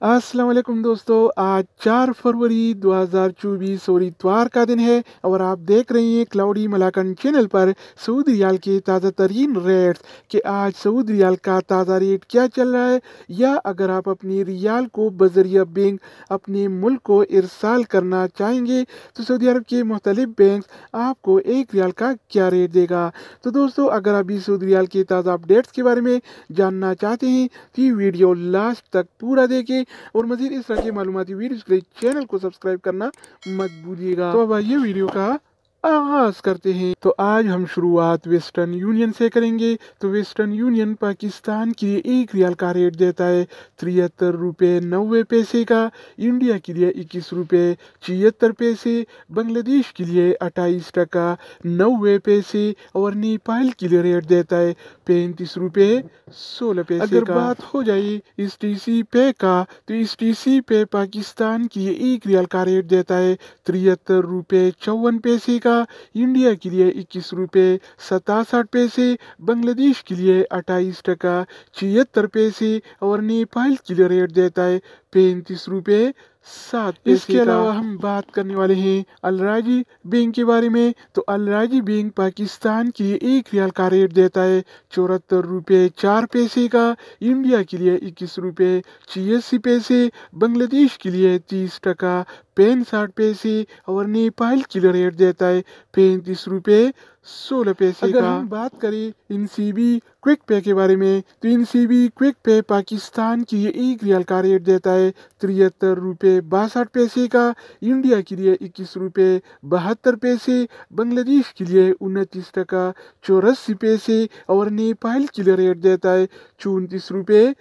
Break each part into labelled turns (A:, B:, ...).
A: वालेकुम दोस्तों, आज 4 फरवरी 2024 और इतवार का दिन है और आप देख रहे हैं क्लाउडी मलाकन चैनल पर सऊदी रियाल के ताज़ा तरीन रेट्स कि आज सऊदी रियाल का ताज़ा रेट क्या चल रहा है? या अगर आप अपनी रियाल को बजरिया बैंक अपने मुल्क को इरसाल करना चाहेंगे तो सऊदी अरब के मुख्तलिफ़ बैंक आपको एक रियाल का क्या रेट देगा? तो दोस्तों, अगर आप भी सऊदी रियाल के ताज़ा अपडेट्स के बारे में जानना चाहते हैं तो वीडियो लास्ट तक पूरा देखें। और मजीद इस तरह की मालूमती वीडियो के लिए चैनल को सब्सक्राइब करना मत भूलिएगा। तो अब आइए वीडियो का आगाज़ करते हैं। तो आज हम शुरुआत वेस्टर्न यूनियन से करेंगे। तो वेस्टर्न यूनियन पाकिस्तान के लिए एक रियाल का रेट देता है तिहत्तर रुपये नब्बे पैसे का। इंडिया के लिए इक्कीस रुपये छिहत्तर पैसे। बांग्लादेश के लिए अट्ठाईस टका नब्बे पैसे। और नेपाल के लिए रेट देता है पैंतीस रुपये सोलह पैसे अगर का। बात हो जाए इस टी सी पे का तो इस टी सी पे पाकिस्तान के लिए एक रियाल का रेट देता है तिहत्तर रुपये चौवन पैसे का। का इंडिया के लिए इक्कीस रुपये सतासठ पैसे, बांग्लादेश के लिए अट्ठाईस टका छिहत्तर पैसे और नेपाल के लिए रेट देता है पैंतीस रुपये सात इसके अलावा हम बात करने वाले हैं अलराजी बैंक के बारे में। तो अलराजी बैंक पाकिस्तान के एक रियाल का रेट देता है चौहत्तर रुपये चार पैसे का इंडिया के लिए इक्कीस रुपये छियासी पैसे बांग्लादेश के लिए तीस टका पैंसठ पैसे और नेपाल के लिए रेट देता है पैंतीस रुपये सोलह पैसे अगर का। हम बात करें इन सी बी क्विक पे के बारे में तो इन सी बी क्विक पे पाकिस्तान के लिए एक रियल का रेट देता है तिहत्तर रुपये बासठ पैसे का इंडिया के लिए इक्कीस रुपये बहत्तर पैसे बांग्लादेश के लिए उनतीस टका चौरासी पैसे और नेपाल के लिए रेट देता है चौंतीस रुपये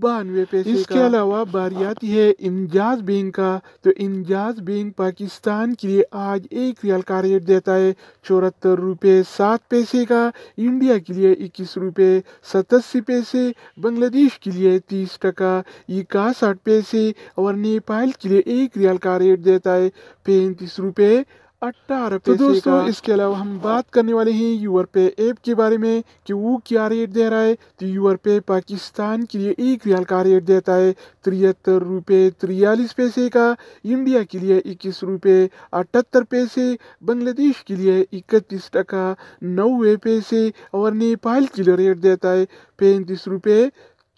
A: बानवे पैसे इसके अलावा बारी आती है इंजाज बैंक का। तो इंजाज बैंक पाकिस्तान के लिए आज एक रियल का रेट देता है चौहत्तर रुपये सात पैसे का। इंडिया के लिए इक्कीस रुपये सतासी पैसे बांग्लादेश के लिए तीस टका इकसठ पैसे और नेपाल के लिए एक रियल का रेट देता है पैंतीस रुपये अट्ठारह तो दोस्तों इसके अलावा हम बात करने वाले हैं यूर पे ऐप के बारे में कि वो क्या रेट दे रहा है। तो यूर पे पाकिस्तान के लिए एक रियाल का रेट देता है तिहत्तर रुपये तिरयालीस पैसे का। इंडिया के लिए इक्कीस रुपये अठहत्तर पैसे बांग्लादेश के लिए इकतीस टका नब्बे पैसे और नेपाल के लिए रेट देता है पैंतीस रुपये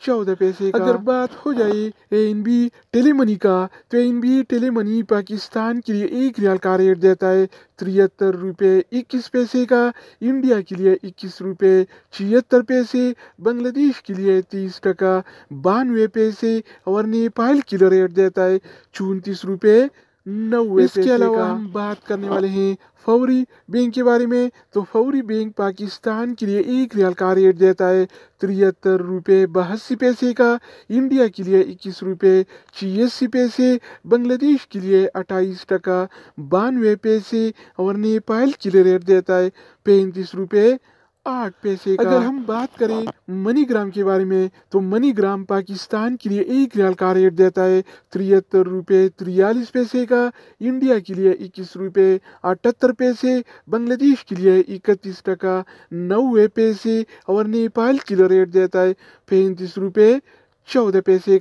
A: चौदह पैसे का। अगर बात हो जाए एन बी टेलीमनी का तो एन बी टेलीमनी पाकिस्तान के लिए एक रियाल का रेट देता है। तिहत्तर रुपये इक्कीस पैसे का, इंडिया के लिए इक्कीस रुपये छिहत्तर पैसे, बांग्लादेश के लिए तीस टका बानवे पैसे और नेपाल के लिए रेट देता है। चौंतीस रुपये नब्बे इसके अलावा हम बात करने वाले हैं फौरी बैंक के बारे में। तो फौरी बैंक पाकिस्तान के लिए एक रियाल का रेट देता है तिहत्तर रुपये बहसी पैसे का। इंडिया के लिए इक्कीस रुपये छियासी पैसे बांग्लादेश के लिए अट्ठाईस टका बानवे पैसे और नेपाल के लिए रेट देता है पैंतीस रुपये आठ पैसे का। अगर हम बात करें मनीग्राम के बारे में तो मनीग्राम पाकिस्तान के लिए एक रियाल का रेट देता है। तिहत्तर रुपये तिरयालीस पैसे का, इंडिया के लिए इक्कीस रुपये अठहत्तर पैसे, बांग्लादेश के लिए इकतीस टका नब्बे पैसे और नेपाल के लिए रेट देता है पैंतीस रुपये चौदह पैसे